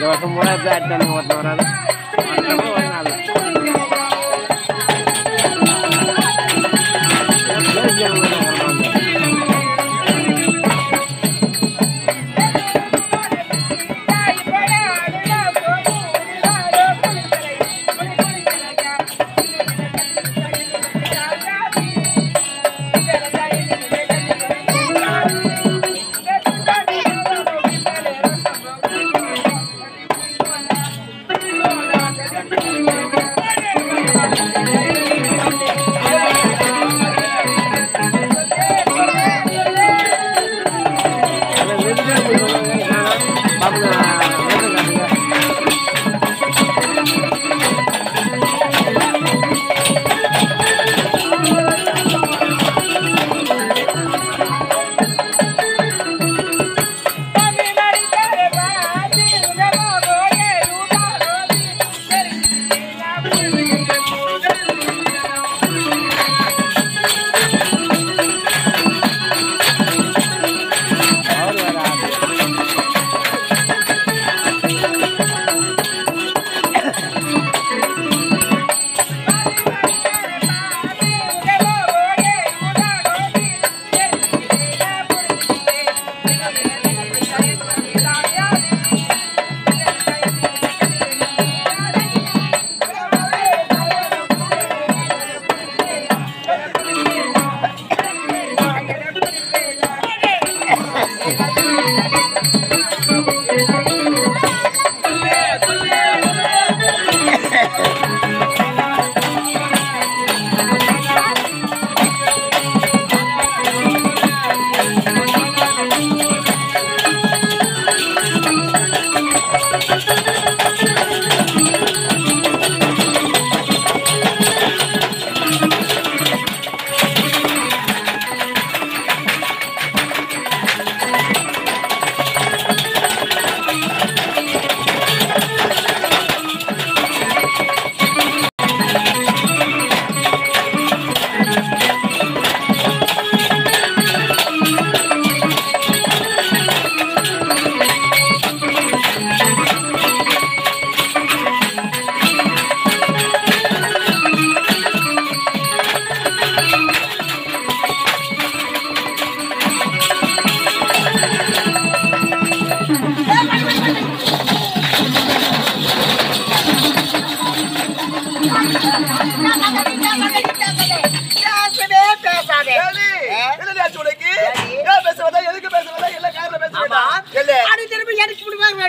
இந்த வருஷம் பூரா எப்படி ஆட்டானுங்க ஒருத்தன் வராது ஒருத்தன் ஒரு நாள்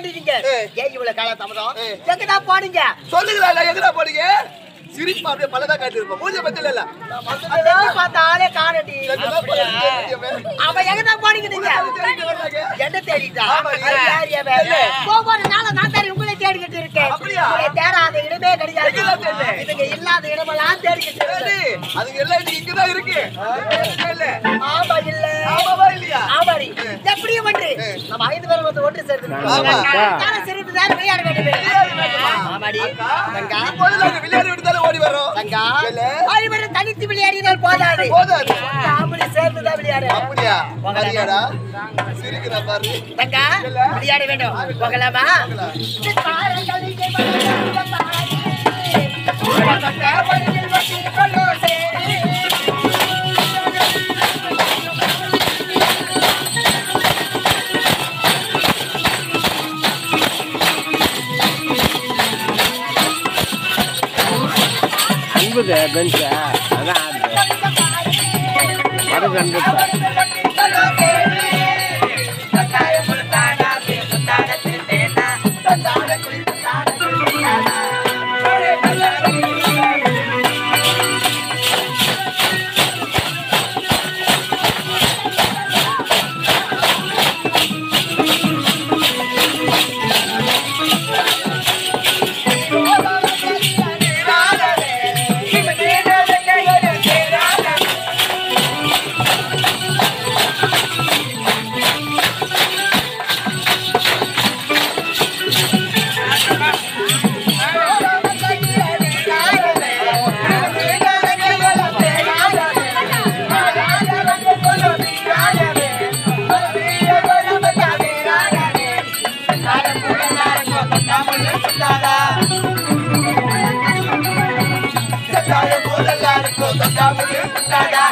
ஏ. ஏன் இவ்வளவு கால தாமதம். எங்கடா போனீங்க சொல்லுங்களா, எங்கடா போறீங்க? சிரிப்பு அப்படியே பல்லதான் காட்டியிருப்போம். மூஞ்சிய பத்தில இல்ல. பார்த்த ஆளே காணடி. அவன் எங்கடா போனீங்க நீங்க தேடி. என்ன தேடிட்டா ஆமா. ஒவ்வொரு நாளும் நான் தேடி உங்களை தேடிக்கிட்டு இருக்கேன் தேடாத இடமே கிடையாது? இதுங்க இல்லாத இடமெல்லாம் தேடிக்கிட்டு ஏடி, இருக்கேன் அதுங்க எல்லாம் இங்கதான் இருக்கு. இல்ல. ஆமா இல்ல இல்லையா? ஆமாடி. எப்படியும் ஒன்று நம்ம ஐந்து பேரும் வந்து ஒன்று சேர்ந்து. சிரிப்பு தான் விளையாட வேண்டும்? ஆமாடி. தங்கா. விளையாடி ஓடி. தங்கா. ஐவரும் தனித்து விளையாடினால் போதாது. போதாது. அப்படி சேர்ந்து தான் விளையாடு. அப்படியா? போகலாமா? மரியாடா சிரிக்கிறா பாரு தங்கா விளையாட வேண்டும். போகலாமா? ಇದೆ ಬೆಂಚ ಆಗ ಆದ್ರೆ ಅದು செல்லாத போதெல்லாருக்கும் தொட்டாமல் இருந்தாதா